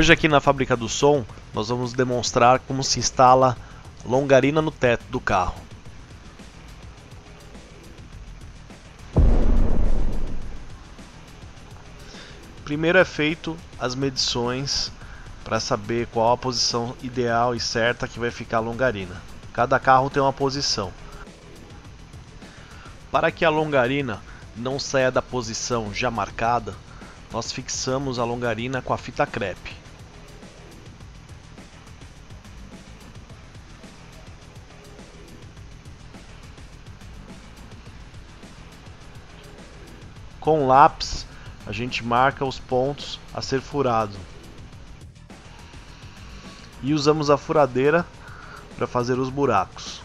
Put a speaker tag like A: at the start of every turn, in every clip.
A: Hoje aqui na Fábrica do Som, nós vamos demonstrar como se instala longarina no teto do carro. Primeiro é feito as medições para saber qual a posição ideal e certa que vai ficar a longarina. Cada carro tem uma posição. Para que a longarina não saia da posição já marcada, nós fixamos a longarina com a fita crepe. Com lápis, a gente marca os pontos a ser furado. E usamos a furadeira para fazer os buracos.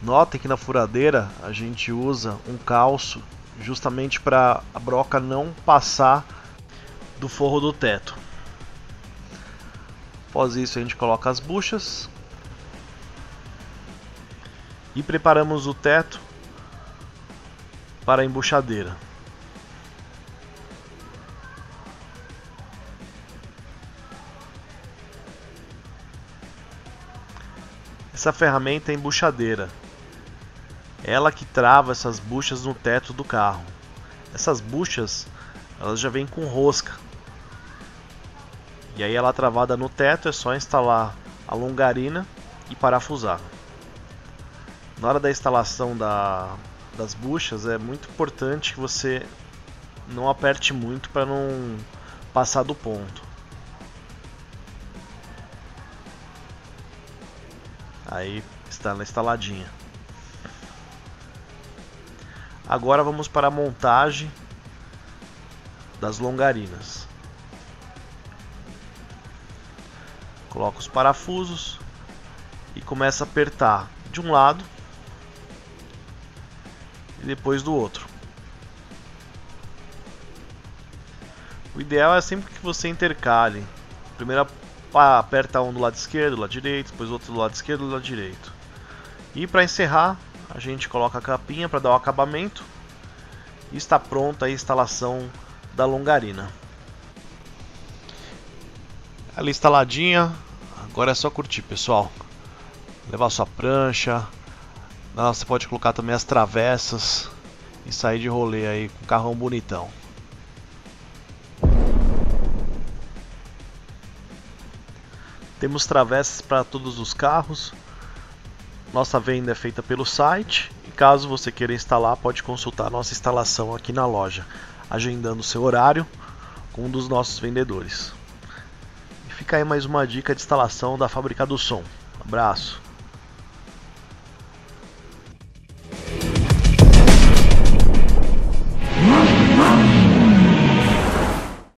A: Notem que na furadeira a gente usa um calço justamente para a broca não passar do forro do teto. Após isso a gente coloca as buchas e preparamos o teto para a embuchadeira. Essa ferramenta é embuchadeira. Ela que trava essas buchas no teto do carro. Essas buchas, elas já vêm com rosca. E aí ela travada no teto é só instalar a longarina e parafusar. Na hora da instalação da, das buchas é muito importante que você não aperte muito para não passar do ponto. Aí está instaladinha. Agora vamos para a montagem das longarinas. Coloca os parafusos e começa a apertar de um lado e depois do outro. O ideal é sempre que você intercale. Primeiro aperta um do lado esquerdo, do lado direito, depois outro do lado esquerdo, do lado direito. E para encerrar, a gente coloca a capinha para dar o acabamento e está pronta a instalação da longarina. Ela instaladinha, agora é só curtir, pessoal. Levar sua prancha, você pode colocar também as travessas e sair de rolê aí com o carrão bonitão. Temos travessas para todos os carros. Nossa venda é feita pelo site e caso você queira instalar, pode consultar nossa instalação aqui na loja, agendando seu horário com um dos nossos vendedores. E fica aí mais uma dica de instalação da Fábrica do Som. Abraço.